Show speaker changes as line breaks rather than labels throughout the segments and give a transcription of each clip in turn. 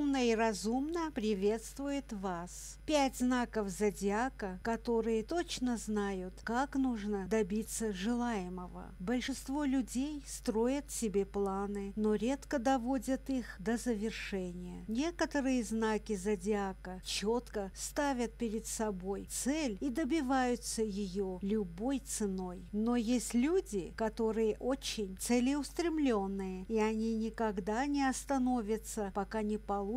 умно и разумно приветствует вас. Пять знаков зодиака, которые точно знают, как нужно добиться желаемого. Большинство людей строят себе планы, но редко доводят их до завершения. Некоторые знаки зодиака четко ставят перед собой цель и добиваются ее любой ценой. Но есть люди, которые очень целеустремленные, и они никогда не остановятся, пока не получат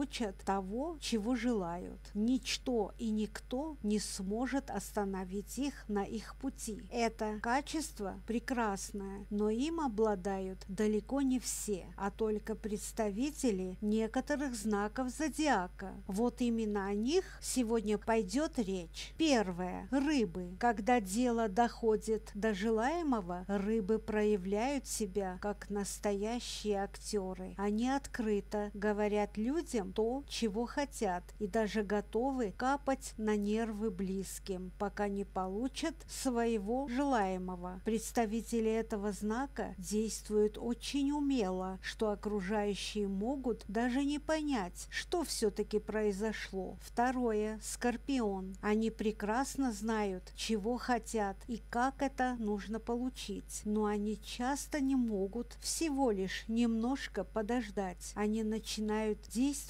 того, чего желают. Ничто и никто не сможет остановить их на их пути. Это качество прекрасное, но им обладают далеко не все, а только представители некоторых знаков зодиака. Вот именно о них сегодня пойдет речь. Первое. Рыбы. Когда дело доходит до желаемого, рыбы проявляют себя как настоящие актеры. Они открыто говорят людям то, чего хотят, и даже готовы капать на нервы близким, пока не получат своего желаемого. Представители этого знака действуют очень умело, что окружающие могут даже не понять, что все-таки произошло. Второе. Скорпион. Они прекрасно знают, чего хотят и как это нужно получить, но они часто не могут всего лишь немножко подождать. Они начинают действовать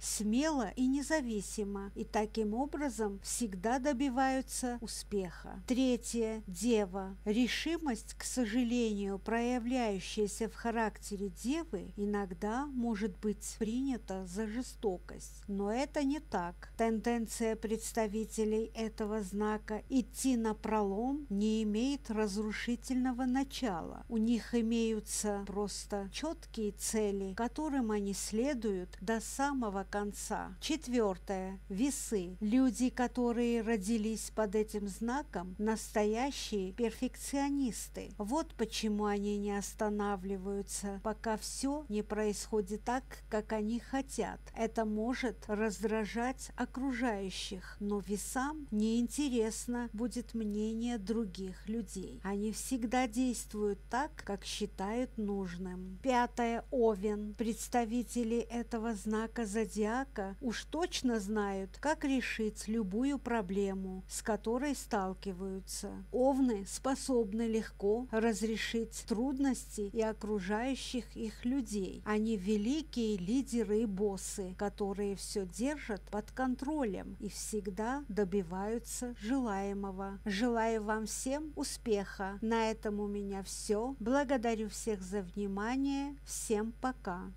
смело и независимо, и таким образом всегда добиваются успеха. Третье. Дева. Решимость, к сожалению, проявляющаяся в характере девы, иногда может быть принята за жестокость. Но это не так. Тенденция представителей этого знака идти на пролом не имеет разрушительного начала. У них имеются просто четкие цели, которым они следуют до самого конца. Четвертое. Весы. Люди, которые родились под этим знаком, настоящие перфекционисты. Вот почему они не останавливаются, пока все не происходит так, как они хотят. Это может раздражать окружающих, но весам неинтересно будет мнение других людей. Они всегда действуют так, как считают нужным. Пятое. Овен. Представители этого знака зодиака уж точно знают, как решить любую проблему, с которой сталкиваются. Овны способны легко разрешить трудности и окружающих их людей. Они великие лидеры и боссы, которые все держат под контролем и всегда добиваются желаемого. Желаю вам всем успеха. На этом у меня все. Благодарю всех за внимание. Всем пока.